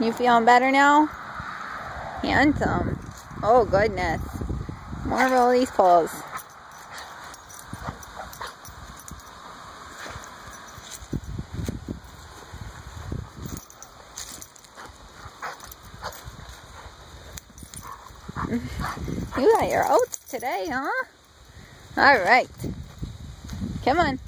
You feeling better now? Handsome. Oh, goodness. More release pulls. you got your oats today, huh? All right. Come on.